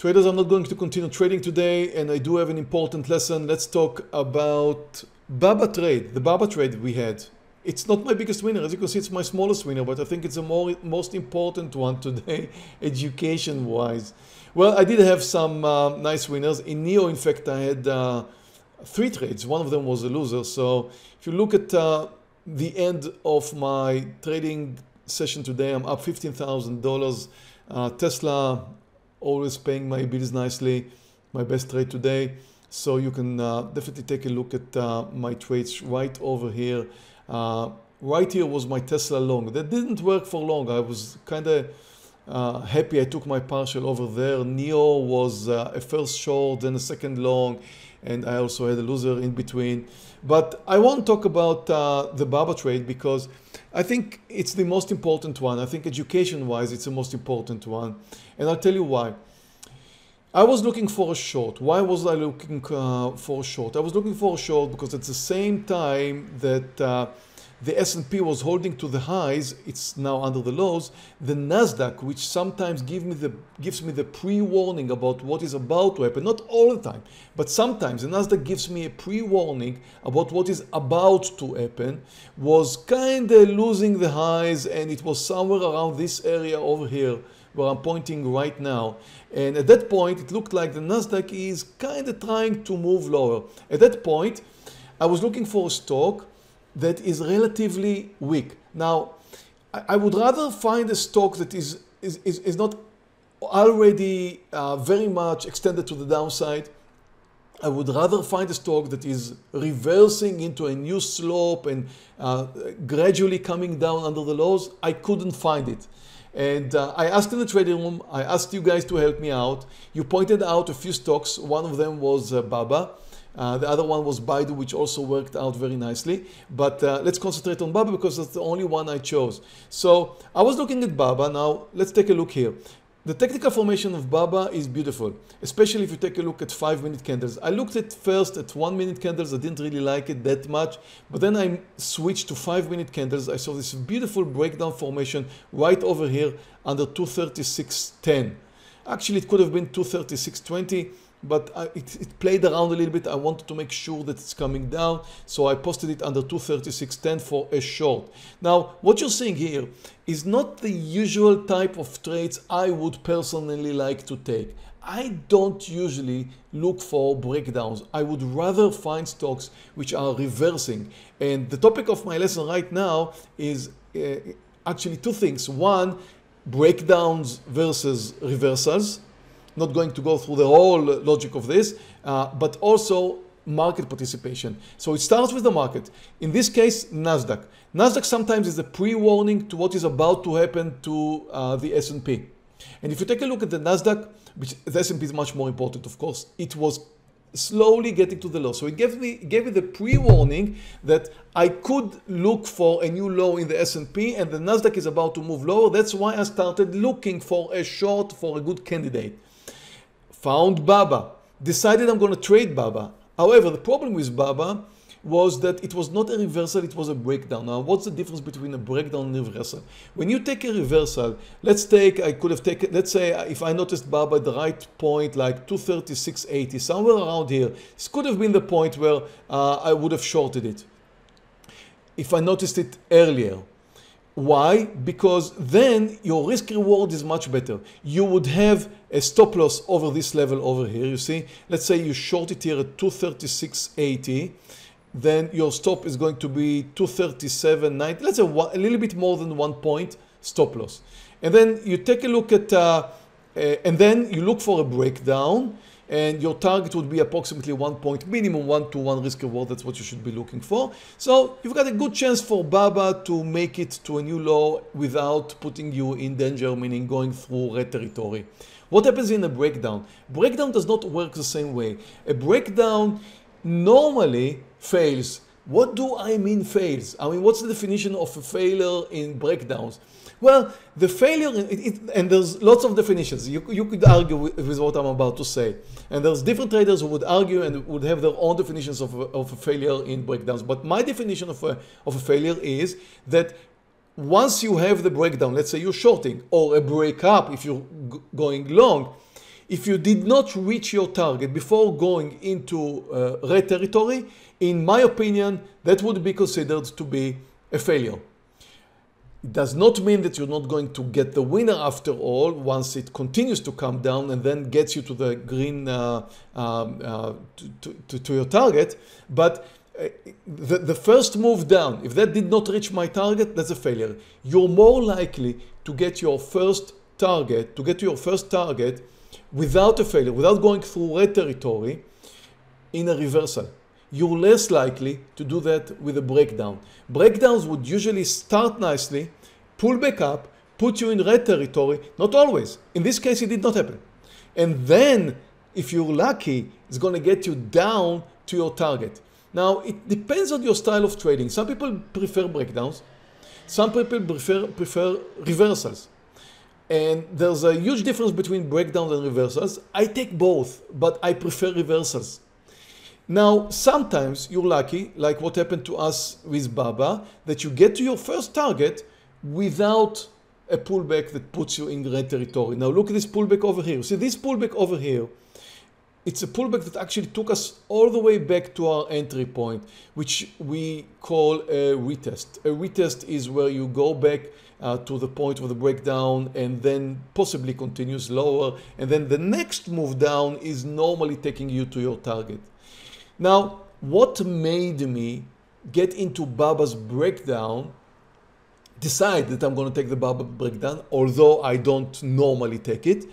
Traders, I'm not going to continue trading today, and I do have an important lesson. Let's talk about Baba trade, the Baba trade we had. It's not my biggest winner. As you can see, it's my smallest winner, but I think it's the more, most important one today, education-wise. Well, I did have some uh, nice winners. In NIO, in fact, I had uh, three trades. One of them was a loser. So if you look at uh, the end of my trading session today, I'm up $15,000. Uh, Tesla always paying my bills nicely. My best trade today. So you can uh, definitely take a look at uh, my trades right over here. Uh, right here was my Tesla long. That didn't work for long. I was kind of uh, happy I took my partial over there. NIO was uh, a first short, then a second long, and I also had a loser in between. But I won't talk about uh, the Baba trade because I think it's the most important one. I think education-wise, it's the most important one. And I'll tell you why. I was looking for a short. Why was I looking uh, for a short? I was looking for a short because at the same time that uh, the S&P was holding to the highs, it's now under the lows, the Nasdaq, which sometimes give me the, gives me the pre-warning about what is about to happen, not all the time, but sometimes the Nasdaq gives me a pre-warning about what is about to happen, was kind of losing the highs and it was somewhere around this area over here where I'm pointing right now. And at that point, it looked like the Nasdaq is kind of trying to move lower. At that point, I was looking for a stock that is relatively weak. Now, I would rather find a stock that is, is, is, is not already uh, very much extended to the downside. I would rather find a stock that is reversing into a new slope and uh, gradually coming down under the lows. I couldn't find it. And uh, I asked in the trading room, I asked you guys to help me out. You pointed out a few stocks. One of them was uh, Baba. Uh, the other one was Baidu, which also worked out very nicely. But uh, let's concentrate on Baba because that's the only one I chose. So I was looking at Baba. Now let's take a look here. The technical formation of Baba is beautiful, especially if you take a look at five minute candles. I looked at first at one minute candles. I didn't really like it that much, but then I switched to five minute candles. I saw this beautiful breakdown formation right over here under 236.10. Actually, it could have been 236.20 but I, it, it, played around a little bit. I wanted to make sure that it's coming down. So I posted it under 236.10 for a short. Now, what you're seeing here is not the usual type of trades I would personally like to take. I don't usually look for breakdowns. I would rather find stocks which are reversing. And the topic of my lesson right now is uh, actually two things. One, breakdowns versus reversals not going to go through the whole logic of this, uh, but also market participation. So it starts with the market. In this case, Nasdaq. Nasdaq sometimes is a pre-warning to what is about to happen to uh, the S&P. And if you take a look at the Nasdaq, which the S&P is much more important, of course, it was slowly getting to the low. So it gave me gave me the pre-warning that I could look for a new low in the S&P and the Nasdaq is about to move lower. That's why I started looking for a short for a good candidate found Baba, decided I'm going to trade Baba. However, the problem with Baba was that it was not a reversal, it was a breakdown. Now, what's the difference between a breakdown and a reversal? When you take a reversal, let's take, I could have taken, let's say if I noticed Baba at the right point, like 236.80, somewhere around here, this could have been the point where uh, I would have shorted it. If I noticed it earlier. Why? Because then your risk reward is much better. You would have a stop loss over this level over here. You see, let's say you short it here at 236.80 then your stop is going to be 237.90 let's say a little bit more than one point stop loss and then you take a look at uh, uh, and then you look for a breakdown and your target would be approximately one point minimum one to one risk reward. That's what you should be looking for. So you've got a good chance for baba to make it to a new low without putting you in danger meaning going through red territory. What happens in a breakdown? Breakdown does not work the same way. A breakdown normally fails what do I mean fails? I mean, what's the definition of a failure in breakdowns? Well, the failure, it, it, and there's lots of definitions. You, you could argue with, with, what I'm about to say. And there's different traders who would argue and would have their own definitions of of a failure in breakdowns. But my definition of a, of a failure is that once you have the breakdown, let's say you're shorting or a breakup if you're going long, If you did not reach your target before going into uh, red territory, in my opinion, that would be considered to be a failure. It does not mean that you're not going to get the winner after all once it continues to come down and then gets you to the green uh, um, uh, to, to, to, your target. But uh, the, the first move down, if that did not reach my target, that's a failure. You're more likely to get your first target, to get to your first target without a failure, without going through red territory in a reversal you're less likely to do that with a breakdown. Breakdowns would usually start nicely, pull back up, put you in red territory, not always. In this case, it did not happen. And then, if you're lucky, it's going to get you down to your target. Now, it depends on your style of trading. Some people prefer breakdowns. Some people prefer, prefer reversals. And there's a huge difference between breakdowns and reversals. I take both, but I prefer reversals. Now, sometimes you're lucky, like what happened to us with Baba, that you get to your first target without a pullback that puts you in red territory. Now look at this pullback over here. See this pullback over here, it's a pullback that actually took us all the way back to our entry point, which we call a retest. A retest is where you go back uh, to the point of the breakdown and then possibly continues lower. And then the next move down is normally taking you to your target. Now, what made me get into Baba's breakdown, decide that I'm going to take the Baba breakdown, although I don't normally take it,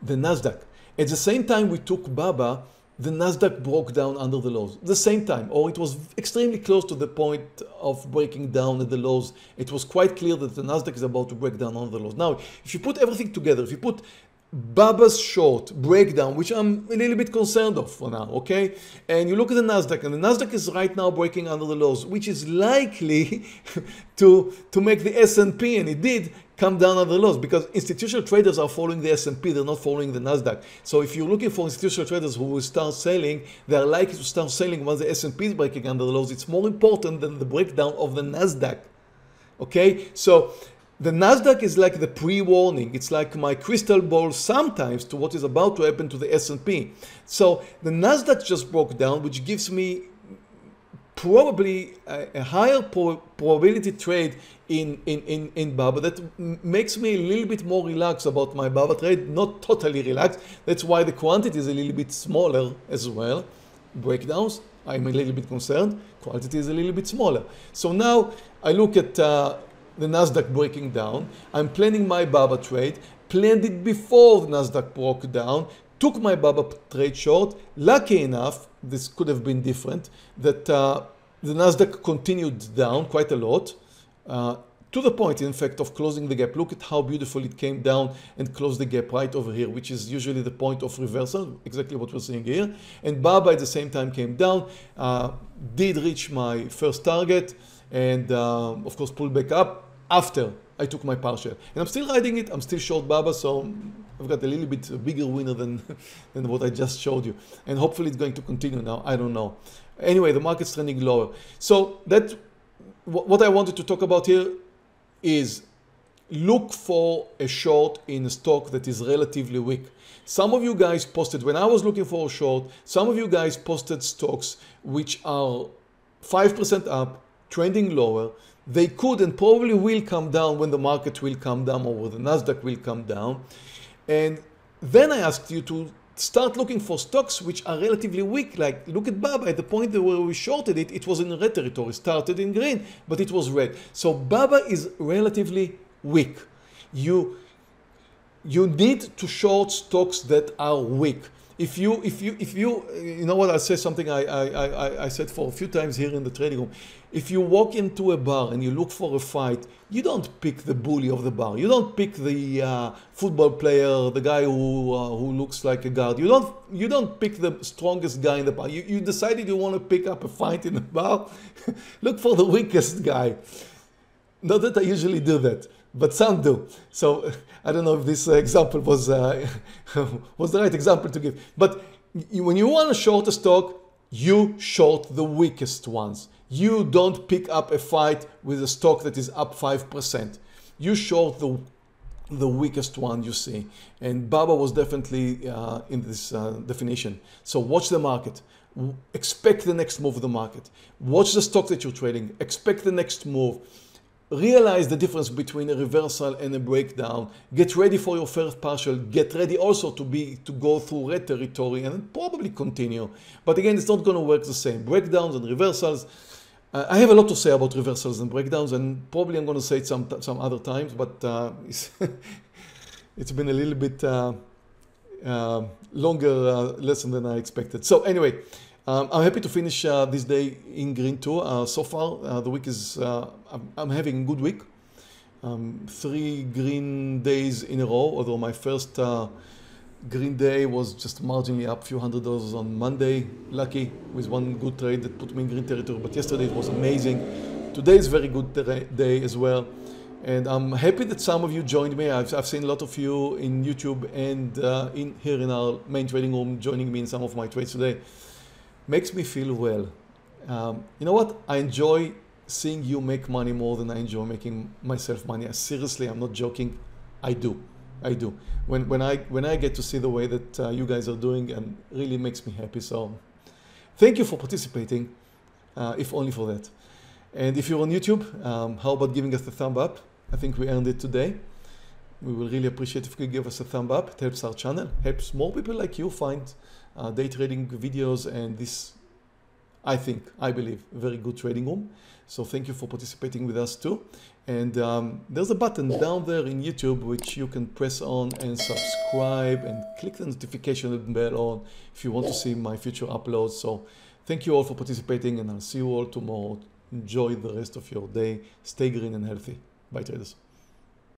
the Nasdaq. At the same time we took Baba, the Nasdaq broke down under the lows. The same time, or it was extremely close to the point of breaking down at the lows. It was quite clear that the Nasdaq is about to break down under the lows. Now, if you put everything together, if you put Baba's short breakdown, which I'm a little bit concerned of for now, okay? And you look at the Nasdaq, and the Nasdaq is right now breaking under the lows, which is likely to to make the S&P, and it did come down under the lows because institutional traders are following the S&P, they're not following the Nasdaq. So if you're looking for institutional traders who will start selling, they're likely to start selling once the S&P is breaking under the lows. It's more important than the breakdown of the Nasdaq. Okay, so the Nasdaq is like the pre-warning. It's like my crystal ball sometimes to what is about to happen to the S&P. So the Nasdaq just broke down, which gives me probably a, a higher pro probability trade in, in, in, in Baba that makes me a little bit more relaxed about my Baba trade, not totally relaxed. That's why the quantity is a little bit smaller as well. Breakdowns, I'm a little bit concerned. Quantity is a little bit smaller. So now I look at uh, the Nasdaq breaking down. I'm planning my Baba trade, planned it before the Nasdaq broke down, took my Baba trade short. Lucky enough, this could have been different, that uh, the Nasdaq continued down quite a lot. Uh, to the point, in fact, of closing the gap. Look at how beautiful it came down and closed the gap right over here, which is usually the point of reversal, exactly what we're seeing here. And Baba at the same time came down, uh, did reach my first target, and uh, of course pulled back up after I took my partial. And I'm still riding it, I'm still short Baba, so I've got a little bit bigger winner than, than what I just showed you. And hopefully it's going to continue now, I don't know. Anyway, the market's trending lower. So that what I wanted to talk about here is look for a short in a stock that is relatively weak. Some of you guys posted, when I was looking for a short, some of you guys posted stocks which are 5% up, trending lower, they could and probably will come down when the market will come down or when the Nasdaq will come down. And then I asked you to start looking for stocks which are relatively weak. Like look at Baba at the point where we shorted it, it was in red territory, started in green, but it was red. So Baba is relatively weak. You you need to short stocks that are weak if you if you if you you know what I say something I, I I I said for a few times here in the trading room. If you walk into a bar and you look for a fight you don't pick the bully of the bar. You don't pick the uh, football player the guy who uh, who looks like a guard you don't you don't pick the strongest guy in the bar. You, you decided you want to pick up a fight in the bar? Look for the weakest guy. Not that I usually do that but some do. So I don't know if this example was uh, was the right example to give. But when you want to short a stock, you short the weakest ones. You don't pick up a fight with a stock that is up 5%. You short the the weakest one you see. And Baba was definitely uh, in this uh, definition. So watch the market. Expect the next move of the market. Watch the stock that you're trading. Expect the next move. Realize the difference between a reversal and a breakdown. Get ready for your first partial. Get ready also to be to go through red territory and probably continue. But again, it's not going to work the same. Breakdowns and reversals uh, I have a lot to say about reversals and breakdowns, and probably I'm going to say it some some other times. But uh, it's, it's been a little bit uh, uh longer uh, lesson than I expected. So anyway, um, I'm happy to finish uh, this day in green too. so far, the week is I'm, I'm, having a good week. Um, three green days in a row. Although my first Green Day was just marginally up a few hundred dollars on Monday. Lucky with one good trade that put me in green territory. But yesterday it was amazing. Today is very good day as well. And I'm happy that some of you joined me. I've, I've seen a lot of you in YouTube and uh, in here in our main trading room joining me in some of my trades today. Makes me feel well. Um, you know what? I enjoy seeing you make money more than I enjoy making myself money. Seriously, I'm not joking. I do. I do. When, when, I, when I get to see the way that uh, you guys are doing and really makes me happy. So thank you for participating, uh, if only for that. And if you're on YouTube, um, how about giving us a thumb up? I think we earned it today. We will really appreciate if you give us a thumb up. It helps our channel, helps more people like you find uh, day trading videos and this, I think, I believe, very good trading room. So thank you for participating with us too. And um, there's a button down there in YouTube which you can press on and subscribe and click the notification bell on if you want to see my future uploads. So thank you all for participating and I'll see you all tomorrow. Enjoy the rest of your day. Stay green and healthy. Bye traders.